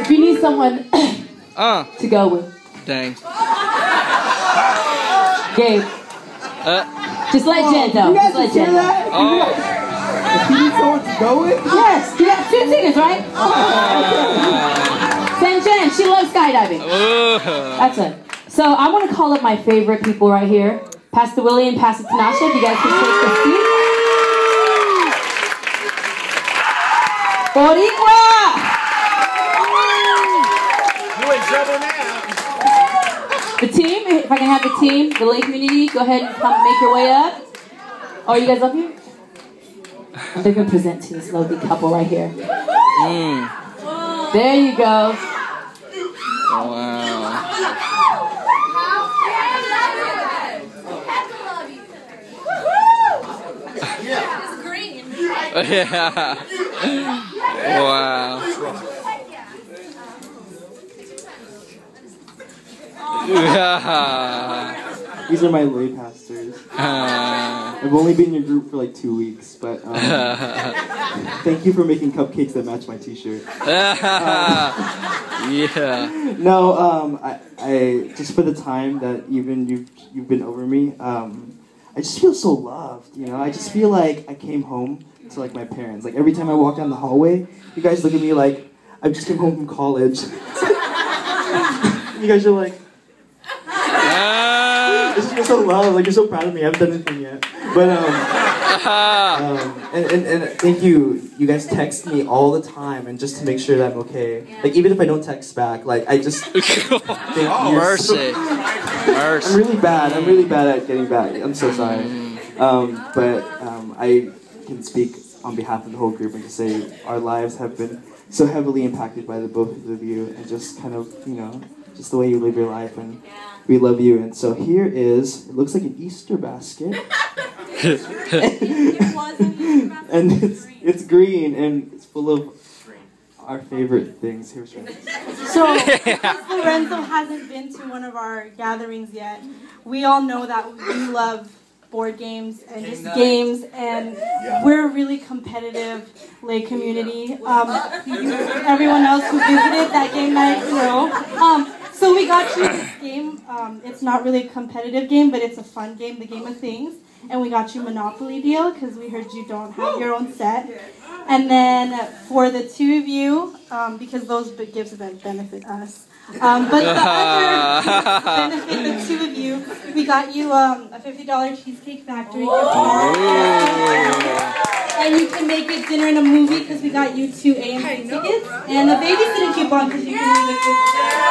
If you need someone Uh, to go with, dang. Gabe, Uh, just let Jen know. You guys Just let hear Jen know. that? oh. If you need someone to go with? Yes, you got two tickets, right? Send Jen. She loves skydiving. Ooh. That's it. So I want to call up my favorite people right here. Pastor Willie and Pastor Tanasha, if you guys can take a seat. Boricua! You in trouble now. The team, if I can have the team, the lay community, go ahead and come make your way up. Oh, you guys up here? They're going to present to this lovely couple right here. Mm. There you go. Wow. Yeah. Wow. Yeah. These are my lay pastors. Uh, I've only been in your group for like two weeks, but um, thank you for making cupcakes that match my t-shirt. yeah. No, um, I, I just for the time that even you've you've been over me, um, I just feel so loved. You know, I just feel like I came home to like my parents. Like every time I walk down the hallway, you guys look at me like I just came home from college. you guys are like, I Uh, just so loud. Like you're so proud of me. I haven't done anything yet, but um. Um, and, and, and thank you. You guys text me all the time, and just to make sure that I'm okay. Like even if I don't text back, like I just thank you. Mercy. I'm really bad. I'm really bad at getting back. I'm so sorry. Um, but um, I can speak on behalf of the whole group and just say our lives have been so heavily impacted by the both of you, and just kind of you know just the way you live your life, and we love you. And so here is. It looks like an Easter basket. and it's it's green and it's full of our favorite things. Here's right. So, because Lorenzo hasn't been to one of our gatherings yet, we all know that we love board games and just games, and we're a really competitive lay community. Um, everyone else who visited that game night, you know. Um, so we got you this game. Um, it's not really a competitive game, but it's a fun game, the game of things. And we got you Monopoly deal because we heard you don't have your own set. And then for the two of you, um, because those b- gifts ben- benefit us. Um, but the other benefit the two of you, we got you um, a $50 Cheesecake Factory gift card. And you can make it dinner and a movie because we got you two AMC tickets and a babysitting coupon because you can leave it with